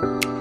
Bye.